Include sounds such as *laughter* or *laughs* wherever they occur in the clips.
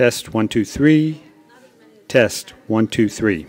Test one, two, three. Test one, two, three.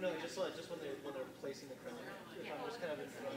no, just like, just when they when they're placing the crown. The crown kind of in front.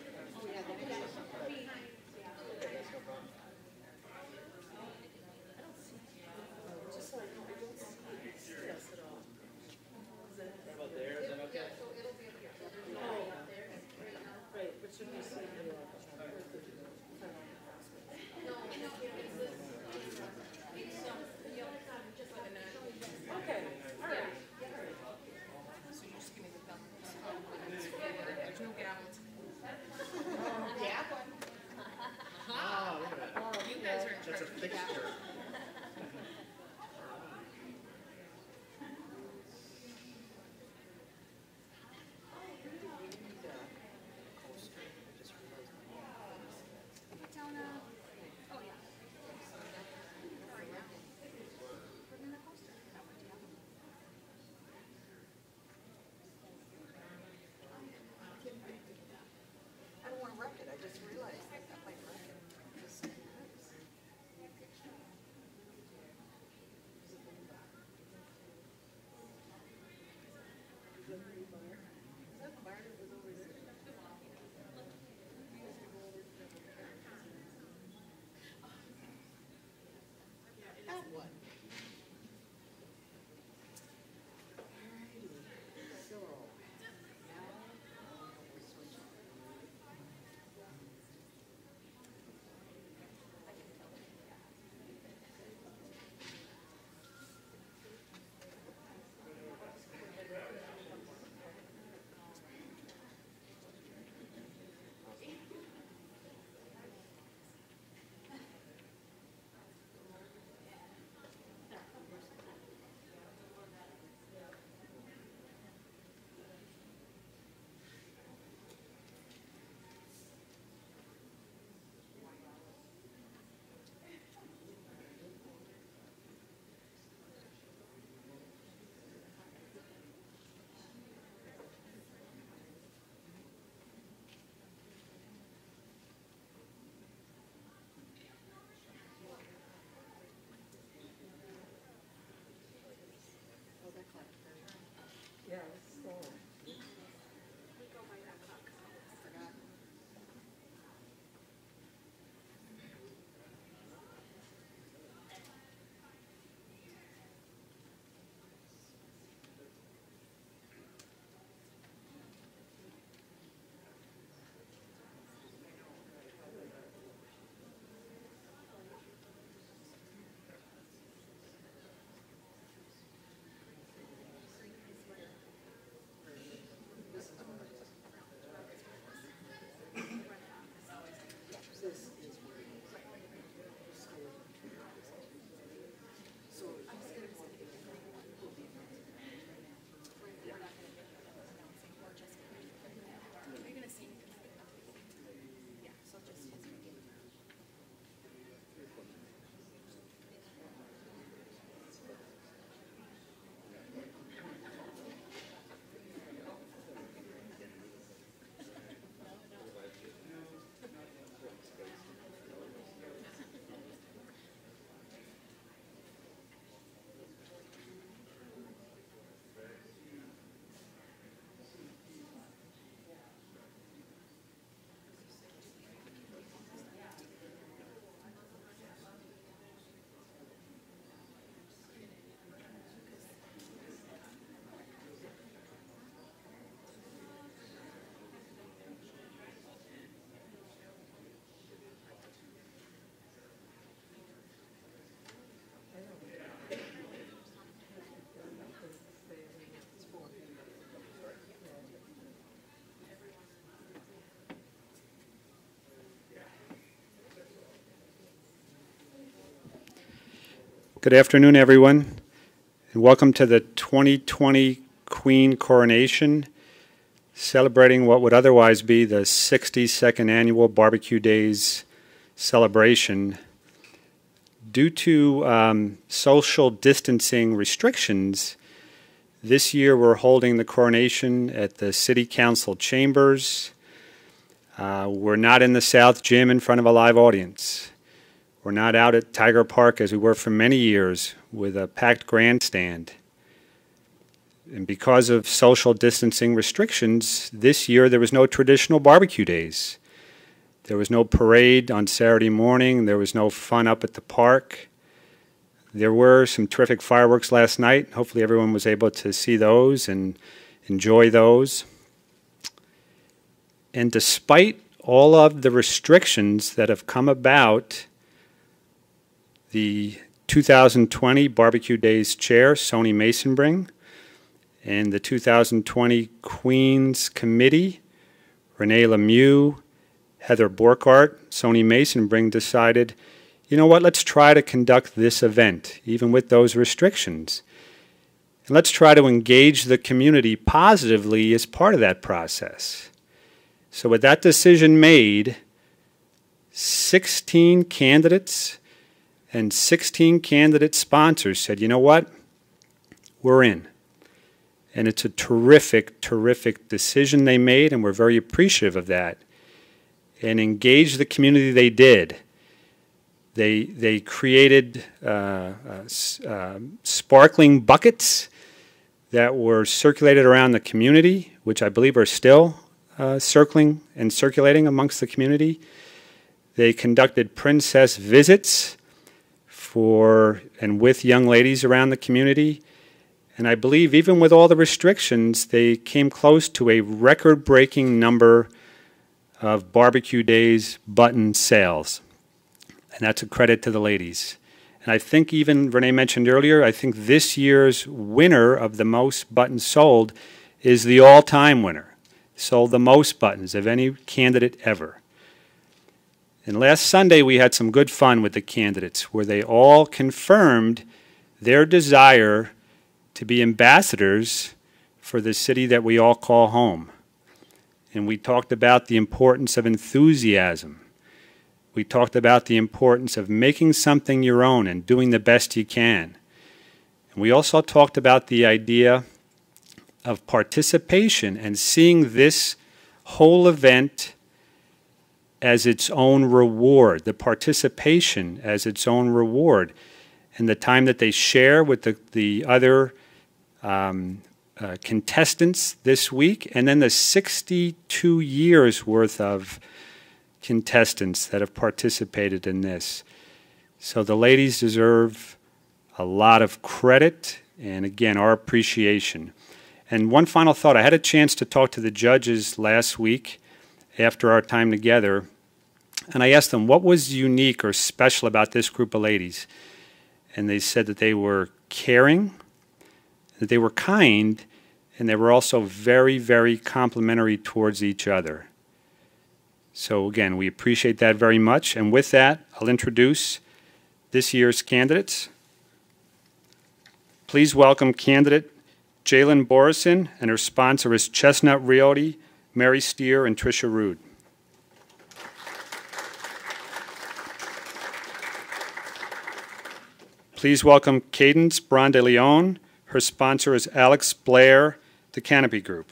Good afternoon, everyone, and welcome to the 2020 Queen Coronation, celebrating what would otherwise be the 62nd annual Barbecue Days celebration. Due to um, social distancing restrictions, this year we're holding the coronation at the City Council chambers. Uh, we're not in the South Gym in front of a live audience. We're not out at Tiger Park as we were for many years with a packed grandstand. And because of social distancing restrictions, this year there was no traditional barbecue days. There was no parade on Saturday morning. There was no fun up at the park. There were some terrific fireworks last night. Hopefully, everyone was able to see those and enjoy those. And despite all of the restrictions that have come about, the 2020 Barbecue Days chair, Sony Masonbring, and the 2020 Queens Committee, Renee Lemieux, Heather Borkart, Sony Masonbring decided, you know what, let's try to conduct this event, even with those restrictions. And let's try to engage the community positively as part of that process. So, with that decision made, 16 candidates and 16 candidate sponsors said, you know what? We're in. And it's a terrific, terrific decision they made, and we're very appreciative of that. And engage the community they did. They, they created uh, uh, uh, sparkling buckets that were circulated around the community, which I believe are still uh, circling and circulating amongst the community. They conducted princess visits for and with young ladies around the community. And I believe even with all the restrictions, they came close to a record breaking number of barbecue days button sales. And that's a credit to the ladies. And I think even Renee mentioned earlier, I think this year's winner of the most buttons sold is the all time winner sold the most buttons of any candidate ever. And last Sunday, we had some good fun with the candidates where they all confirmed their desire to be ambassadors for the city that we all call home. And we talked about the importance of enthusiasm. We talked about the importance of making something your own and doing the best you can. And we also talked about the idea of participation and seeing this whole event as its own reward, the participation as its own reward, and the time that they share with the, the other um, uh, contestants this week, and then the 62 years worth of contestants that have participated in this. So the ladies deserve a lot of credit and, again, our appreciation. And one final thought I had a chance to talk to the judges last week after our time together, and I asked them what was unique or special about this group of ladies. And they said that they were caring, that they were kind, and they were also very, very complimentary towards each other. So, again, we appreciate that very much. And with that, I'll introduce this year's candidates. Please welcome candidate Jalen Borison, and her sponsor is Chestnut Realty, Mary Steer, and Tricia Rude. Please welcome Cadence Brandeleon. Her sponsor is Alex Blair, the Canopy Group.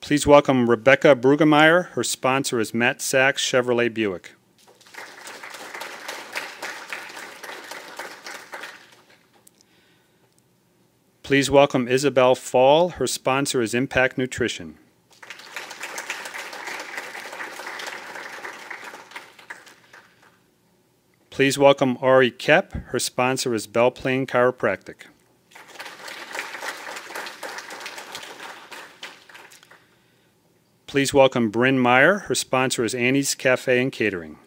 Please welcome Rebecca Brugemeyer. Her sponsor is Matt Sachs Chevrolet Buick. Please welcome Isabel Fall. Her sponsor is Impact Nutrition. Please welcome Ari Kep. Her sponsor is Belle Plaine Chiropractic. Please welcome Bryn Meyer. Her sponsor is Annie's Cafe and Catering.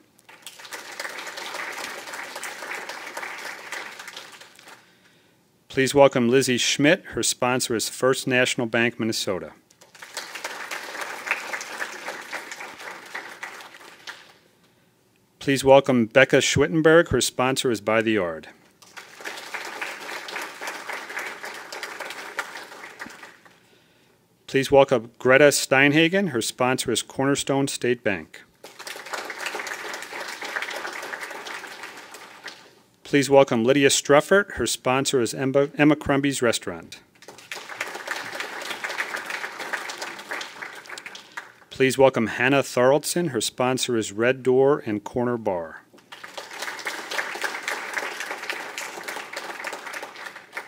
Please welcome Lizzie Schmidt. Her sponsor is First National Bank, Minnesota. Please welcome Becca Schwittenberg. Her sponsor is By the Yard. Please welcome Greta Steinhagen. Her sponsor is Cornerstone State Bank. Please welcome Lydia Struffert. Her sponsor is Emma, Emma Krumbee's Restaurant. Please welcome Hannah Thoraldson. Her sponsor is Red Door and Corner Bar.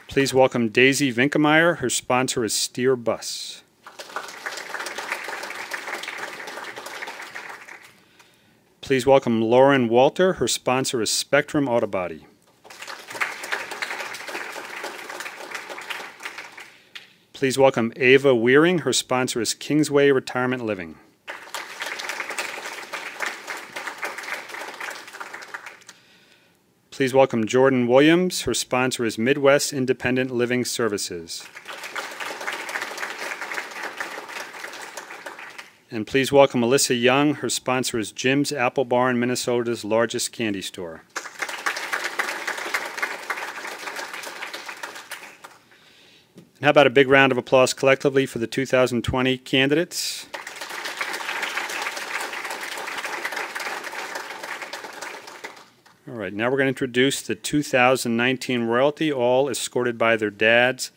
Please welcome Daisy Vinkemeyer. Her sponsor is Steer Bus. Please welcome Lauren Walter. Her sponsor is Spectrum Autobody. Please welcome Ava Weering. Her sponsor is Kingsway Retirement Living. Please welcome Jordan Williams. Her sponsor is Midwest Independent Living Services. And please welcome Melissa Young. Her sponsor is Jim's Apple Farm, Minnesota's largest candy store. How about a big round of applause collectively for the 2020 candidates? All right, now we're going to introduce the 2019 royalty, all escorted by their dads.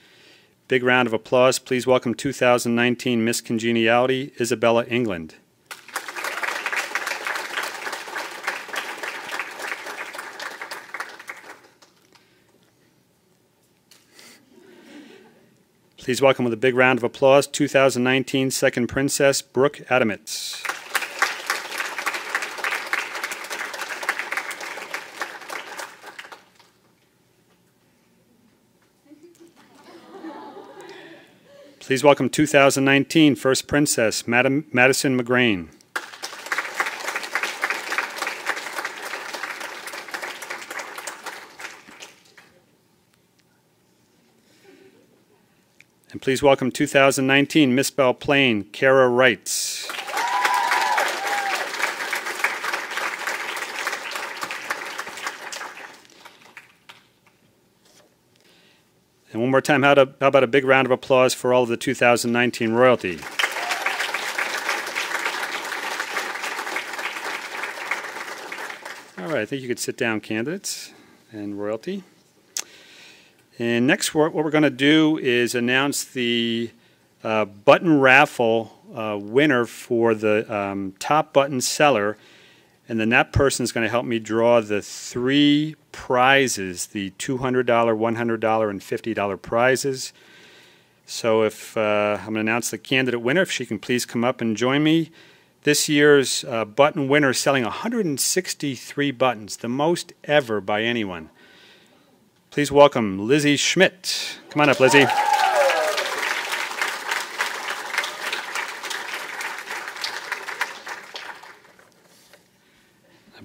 Big round of applause. Please welcome 2019 Miss Congeniality, Isabella England. Please welcome with a big round of applause 2019 Second Princess, Brooke Adamitz. Please welcome 2019 First Princess, Madam Madison McGrain. And please welcome 2019 Miss Belle Plaine, Kara Wrights. And one more time, how, to, how about a big round of applause for all of the 2019 royalty? All right, I think you could sit down, candidates and royalty. And next, what we're going to do is announce the uh, button raffle uh, winner for the um, top button seller. And then that person is going to help me draw the three prizes the $200, $100, and $50 prizes. So if uh, I'm going to announce the candidate winner, if she can please come up and join me. This year's uh, button winner is selling 163 buttons, the most ever by anyone. Please welcome Lizzie Schmidt. Come on up, Lizzie. I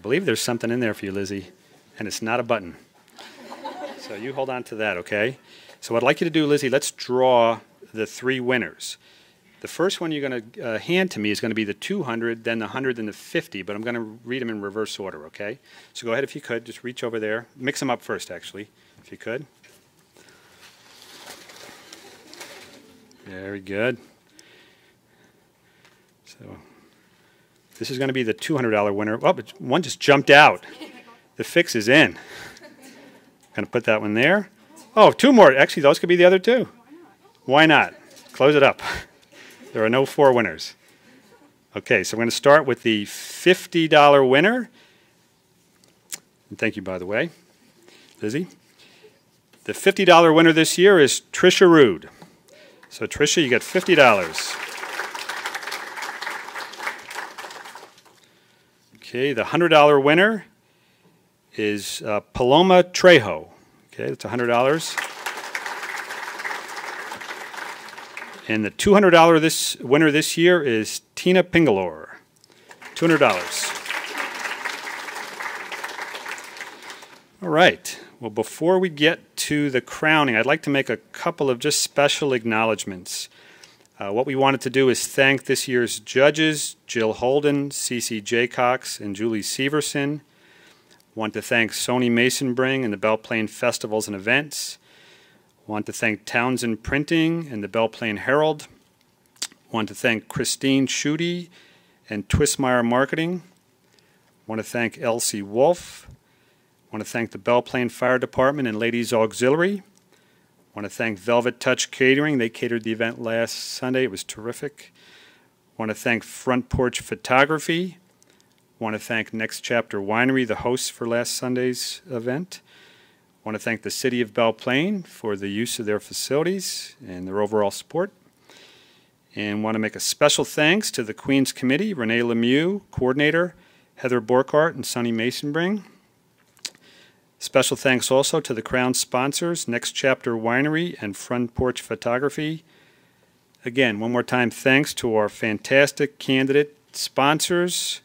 believe there's something in there for you, Lizzie, and it's not a button. So you hold on to that, okay? So what I'd like you to do, Lizzie, let's draw the three winners. The first one you're going to uh, hand to me is going to be the 200, then the 100, then the 50, but I'm going to read them in reverse order, okay? So go ahead if you could. Just reach over there. Mix them up first, actually, if you could. Very good. So this is going to be the $200 winner. Oh, but one just jumped out. The fix is in. Going to put that one there. Oh, two more. Actually, those could be the other two. Why not? Close it up. There are no four winners. Okay, so we're going to start with the $50 winner. And thank you, by the way, Lizzie. The $50 winner this year is Trisha Rude. So, Trisha, you get $50. Okay, the $100 winner is uh, Paloma Trejo. Okay, that's $100. And the $200 this winner this year is Tina Pingalore. $200. All right. Well, before we get to the crowning, I'd like to make a couple of just special acknowledgments. Uh, what we wanted to do is thank this year's judges, Jill Holden, Cece Jaycox, and Julie Severson. Want to thank Sony Mason Bring and the Belle Plaine Festivals and Events. Want to thank Townsend Printing and the Belle Plaine Herald. Want to thank Christine Schutte and Twistmeyer Marketing. Want to thank Elsie Wolf. Want to thank the Belle Plaine Fire Department and Ladies Auxiliary. I Want to thank Velvet Touch Catering. They catered the event last Sunday. It was terrific. I Want to thank Front Porch Photography. I Want to thank Next Chapter Winery, the hosts for last Sunday's event. I Want to thank the City of Belle Plaine for the use of their facilities and their overall support. And want to make a special thanks to the Queen's Committee, Renee Lemieux, Coordinator, Heather Borkart, and Sonny Masonbring. Special thanks also to the Crown sponsors, Next Chapter Winery and Front Porch Photography. Again, one more time, thanks to our fantastic candidate sponsors.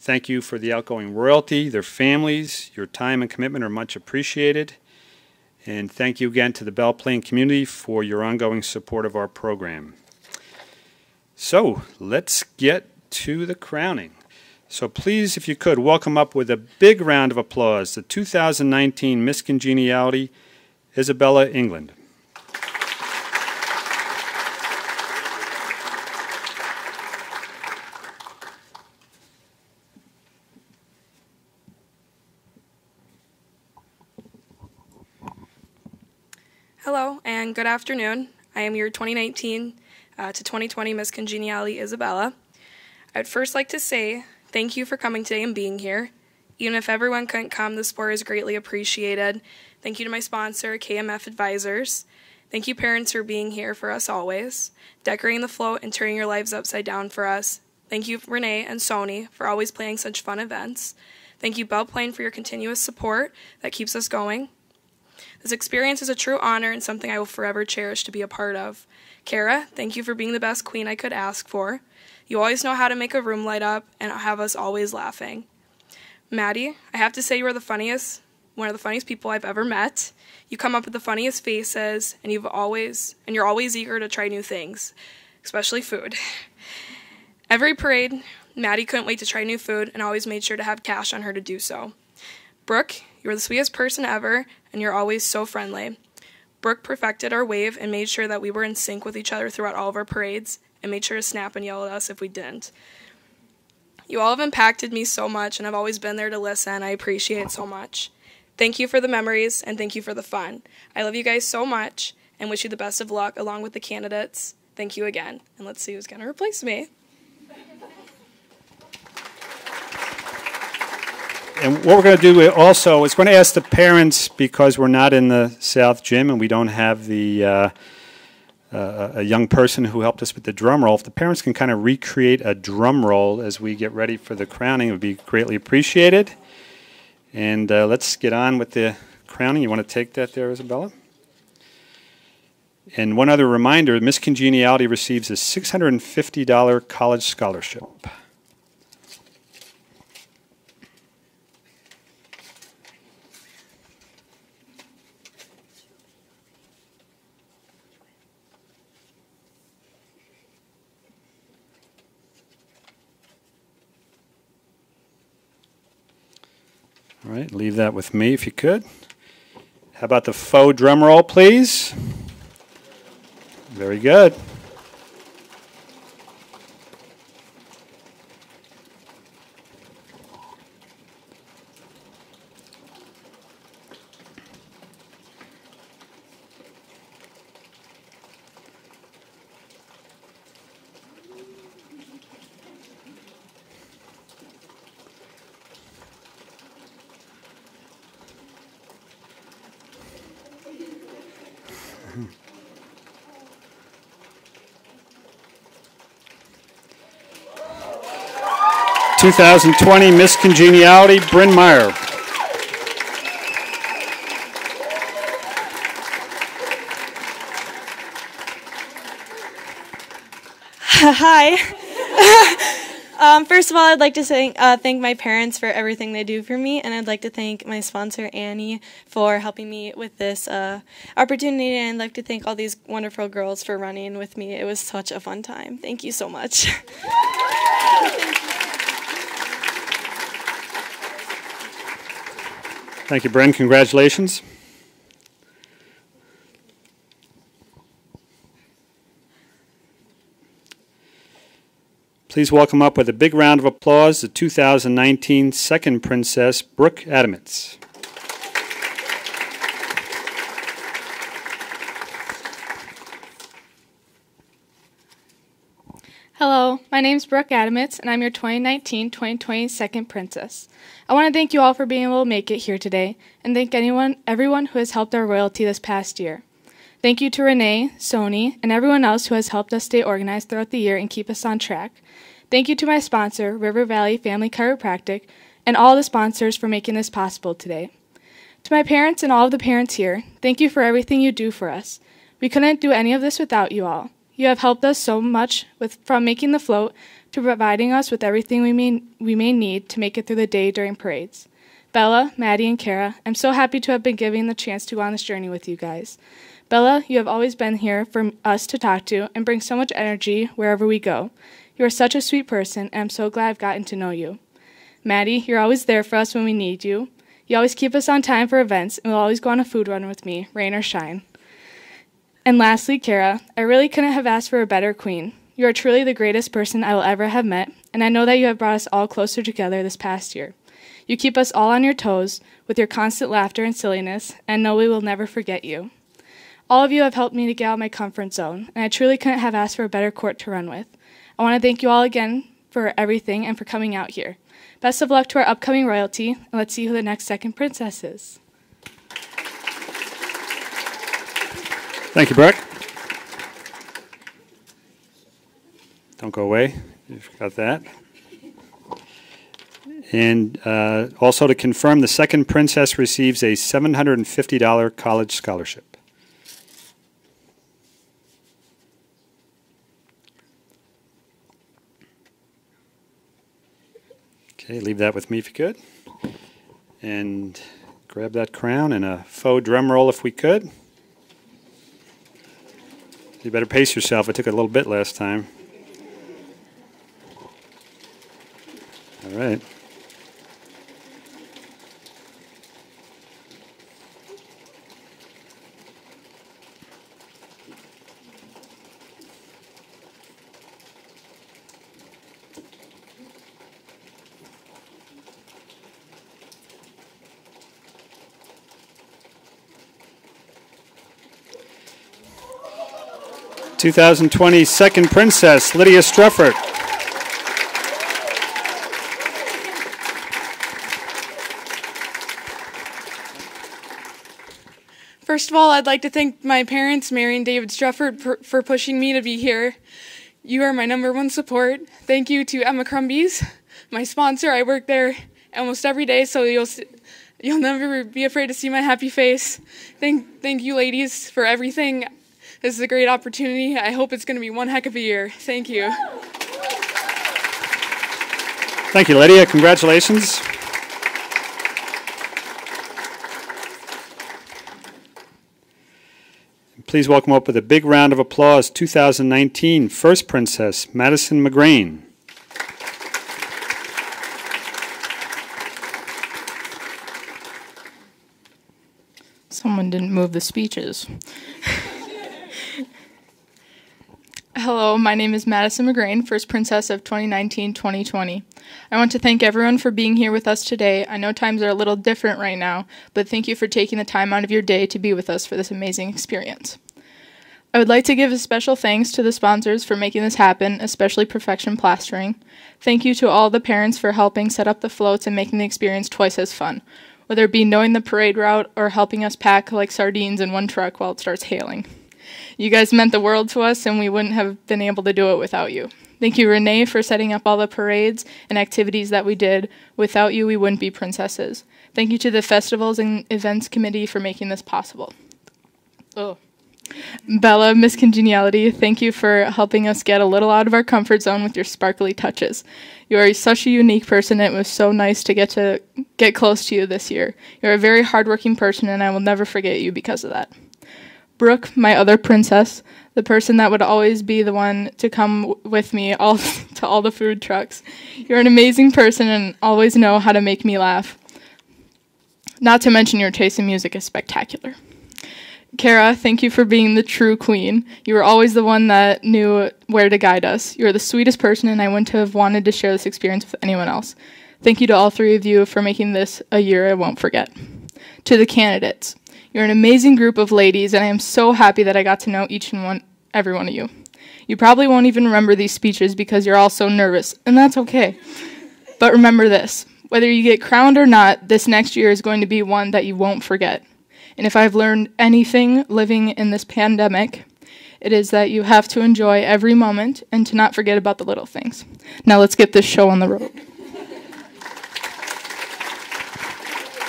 Thank you for the outgoing royalty, their families. Your time and commitment are much appreciated. And thank you again to the Belle Plaine community for your ongoing support of our program. So let's get to the crowning. So please, if you could, welcome up with a big round of applause the 2019 Miss Congeniality, Isabella England. Hello and good afternoon. I am your 2019 uh, to 2020 Miss Congeniality Isabella. I'd first like to say thank you for coming today and being here. Even if everyone couldn't come, the support is greatly appreciated. Thank you to my sponsor, KMF Advisors. Thank you, parents, for being here for us always, decorating the float and turning your lives upside down for us. Thank you, Renee and Sony, for always planning such fun events. Thank you, Belle Plaine, for your continuous support that keeps us going. This experience is a true honor and something I will forever cherish to be a part of. Kara, thank you for being the best queen I could ask for. You always know how to make a room light up and have us always laughing. Maddie, I have to say you are the funniest, one of the funniest people I've ever met. You come up with the funniest faces and you've always and you're always eager to try new things, especially food. *laughs* Every parade, Maddie couldn't wait to try new food and always made sure to have cash on her to do so. Brooke, you're the sweetest person ever and you're always so friendly. Brooke perfected our wave and made sure that we were in sync with each other throughout all of our parades and made sure to snap and yell at us if we didn't. You all have impacted me so much and I've always been there to listen. I appreciate it so much. Thank you for the memories and thank you for the fun. I love you guys so much and wish you the best of luck along with the candidates. Thank you again. And let's see who's going to replace me. And what we're going to do also is going to ask the parents because we're not in the South Gym and we don't have the uh, uh, a young person who helped us with the drum roll. If the parents can kind of recreate a drum roll as we get ready for the crowning, it would be greatly appreciated. And uh, let's get on with the crowning. You want to take that there, Isabella? And one other reminder Miss Congeniality receives a $650 college scholarship. All right, leave that with me if you could. How about the faux drum roll, please? Very good. 2020 Miss Congeniality, Bryn Meyer. *laughs* Hi. *laughs* um, first of all, I'd like to say, uh, thank my parents for everything they do for me, and I'd like to thank my sponsor, Annie, for helping me with this uh, opportunity, and I'd like to thank all these wonderful girls for running with me. It was such a fun time. Thank you so much. *laughs* Thank you, Bren. Congratulations. Please welcome up with a big round of applause the 2019 second princess, Brooke Adamitz. Hello, my name is Brooke Adamitz, and I'm your 2019-2020 second princess. I want to thank you all for being able to make it here today, and thank anyone, everyone who has helped our royalty this past year. Thank you to Renee, Sony, and everyone else who has helped us stay organized throughout the year and keep us on track. Thank you to my sponsor, River Valley Family Chiropractic, and all the sponsors for making this possible today. To my parents and all of the parents here, thank you for everything you do for us. We couldn't do any of this without you all. You have helped us so much with from making the float to providing us with everything we may, we may need to make it through the day during parades. Bella, Maddie, and Kara, I'm so happy to have been given the chance to go on this journey with you guys. Bella, you have always been here for us to talk to and bring so much energy wherever we go. You are such a sweet person, and I'm so glad I've gotten to know you. Maddie, you're always there for us when we need you. You always keep us on time for events and will always go on a food run with me, rain or shine. And lastly, Kara, I really couldn't have asked for a better queen. You are truly the greatest person I will ever have met, and I know that you have brought us all closer together this past year. You keep us all on your toes with your constant laughter and silliness, and know we will never forget you. All of you have helped me to get out of my comfort zone, and I truly couldn't have asked for a better court to run with. I want to thank you all again for everything and for coming out here. Best of luck to our upcoming royalty, and let's see who the next second princess is. Thank you, Brooke. Don't go away. You forgot that. And uh, also to confirm, the second princess receives a $750 college scholarship. Okay, leave that with me if you could. And grab that crown and a faux drum roll if we could. You better pace yourself. I took a little bit last time. All right. Two thousand twenty second princess, Lydia Struffert. First of all, I'd like to thank my parents, Mary and David Strufford, for, for pushing me to be here. You are my number one support. Thank you to Emma Krumbee's, my sponsor. I work there almost every day, so you'll you'll never be afraid to see my happy face. Thank thank you, ladies, for everything. This is a great opportunity. I hope it's going to be one heck of a year. Thank you. Thank you, Lydia. Congratulations. Please welcome up with a big round of applause 2019 First Princess, Madison McGrain. Someone didn't move the speeches. *laughs* Hello, my name is Madison McGrain, First Princess of 2019 2020. I want to thank everyone for being here with us today. I know times are a little different right now, but thank you for taking the time out of your day to be with us for this amazing experience. I would like to give a special thanks to the sponsors for making this happen, especially Perfection Plastering. Thank you to all the parents for helping set up the floats and making the experience twice as fun, whether it be knowing the parade route or helping us pack like sardines in one truck while it starts hailing. You guys meant the world to us, and we wouldn't have been able to do it without you. Thank you, Renee, for setting up all the parades and activities that we did. Without you, we wouldn't be princesses. Thank you to the festivals and events committee for making this possible. Oh. Bella, Miss Congeniality, thank you for helping us get a little out of our comfort zone with your sparkly touches. You are such a unique person, and it was so nice to get to get close to you this year. You're a very hardworking person, and I will never forget you because of that. Brooke, my other princess, the person that would always be the one to come w- with me all *laughs* to all the food trucks. You're an amazing person and always know how to make me laugh. Not to mention your taste in music is spectacular. Kara, thank you for being the true queen. You were always the one that knew where to guide us. You are the sweetest person, and I wouldn't have wanted to share this experience with anyone else. Thank you to all three of you for making this a year I won't forget. To the candidates, you're an amazing group of ladies, and I am so happy that I got to know each and one, every one of you. You probably won't even remember these speeches because you're all so nervous, and that's okay. But remember this whether you get crowned or not, this next year is going to be one that you won't forget. And if I've learned anything living in this pandemic, it is that you have to enjoy every moment and to not forget about the little things. Now let's get this show on the road.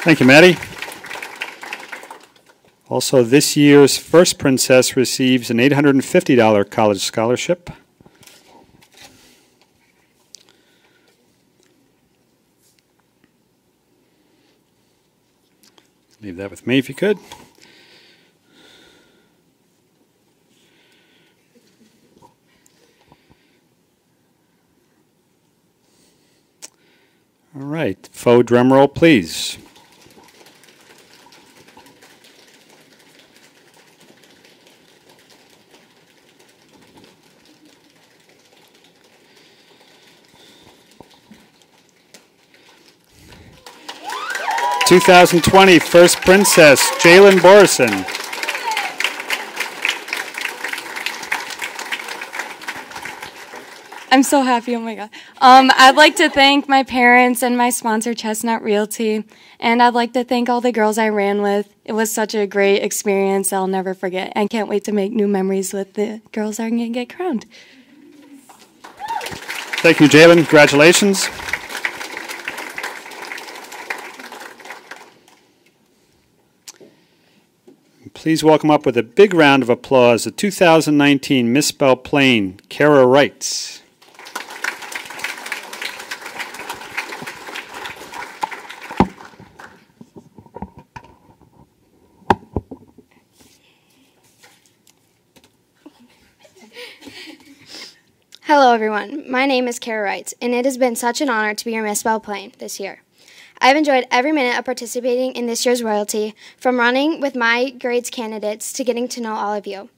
Thank you, Maddie. Also, this year's first princess receives an $850 college scholarship. Leave that with me if you could. All right, faux drum roll, please. Two thousand twenty first princess, Jalen Borison. I'm so happy. Oh my God. Um, I'd like to thank my parents and my sponsor, Chestnut Realty. And I'd like to thank all the girls I ran with. It was such a great experience I'll never forget. and can't wait to make new memories with the girls that are going to get crowned. Thank you, Jalen. Congratulations. Please welcome up with a big round of applause the 2019 Miss Belle Plaine, Kara Wrights. Hello, everyone. My name is Kara Wrights, and it has been such an honor to be your Miss Plaine this year. I've enjoyed every minute of participating in this year's royalty, from running with my grades candidates to getting to know all of you.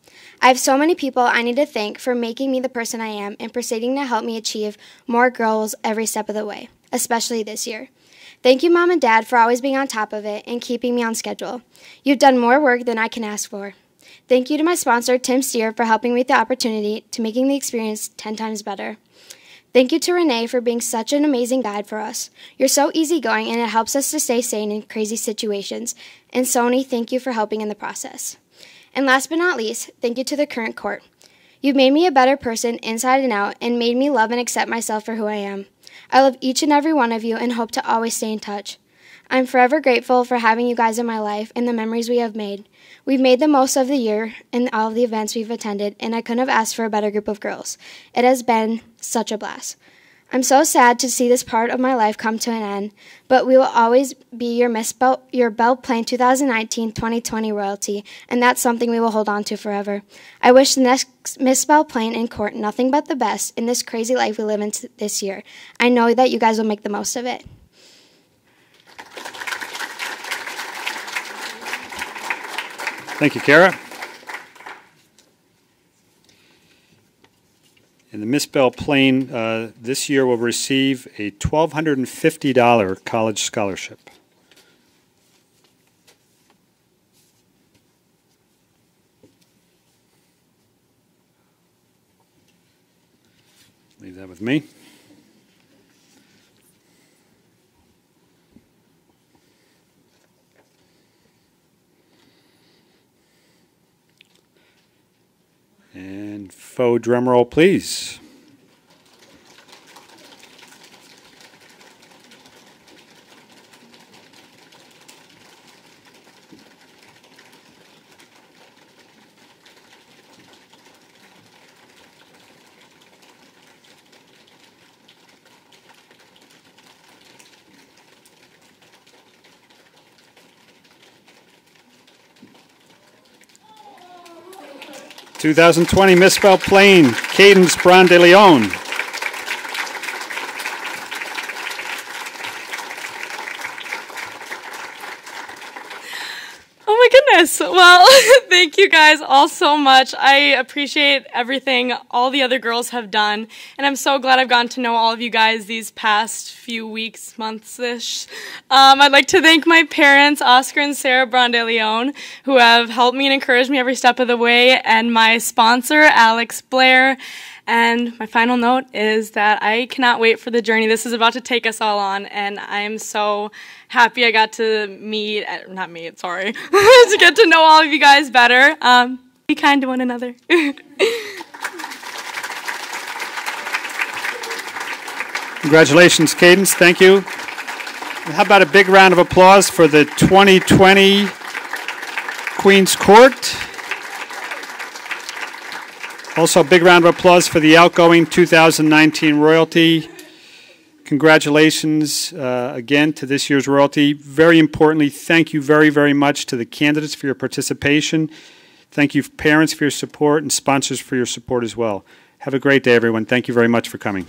I have so many people I need to thank for making me the person I am and proceeding to help me achieve more goals every step of the way, especially this year. Thank you, Mom and Dad, for always being on top of it and keeping me on schedule. You've done more work than I can ask for. Thank you to my sponsor, Tim Steer, for helping me with the opportunity to making the experience 10 times better. Thank you to Renee for being such an amazing guide for us. You're so easygoing and it helps us to stay sane in crazy situations. And Sony, thank you for helping in the process. And last but not least, thank you to the current court. You've made me a better person inside and out and made me love and accept myself for who I am. I love each and every one of you and hope to always stay in touch. I'm forever grateful for having you guys in my life and the memories we have made. We've made the most of the year and all of the events we've attended, and I couldn't have asked for a better group of girls. It has been such a blast. I'm so sad to see this part of my life come to an end, but we will always be your Miss Belle, your Belle Plaine 2019-2020 royalty, and that's something we will hold on to forever. I wish the next Miss Belle Plaine in court nothing but the best in this crazy life we live in this year. I know that you guys will make the most of it. Thank you, Kara. And the Miss Belle Plaine uh, this year will receive a $1,250 college scholarship. Leave that with me. Faux drum roll, please. 2020 Miss Belle Plaine, Cadence Brandeleon. Oh my goodness. Well, *laughs* thank you guys all so much. I appreciate everything all the other girls have done and I'm so glad I've gotten to know all of you guys these past few weeks, months ish. Um, I'd like to thank my parents, Oscar and Sarah Brondeleone, who have helped me and encouraged me every step of the way, and my sponsor, Alex Blair. And my final note is that I cannot wait for the journey this is about to take us all on, and I'm so happy I got to meet, uh, not meet, sorry, *laughs* to get to know all of you guys better. Um, be kind to one another. *laughs* Congratulations, Cadence. Thank you. And how about a big round of applause for the 2020 Queen's Court? Also, a big round of applause for the outgoing 2019 royalty. Congratulations uh, again to this year's royalty. Very importantly, thank you very, very much to the candidates for your participation. Thank you, parents, for your support, and sponsors for your support as well. Have a great day, everyone. Thank you very much for coming.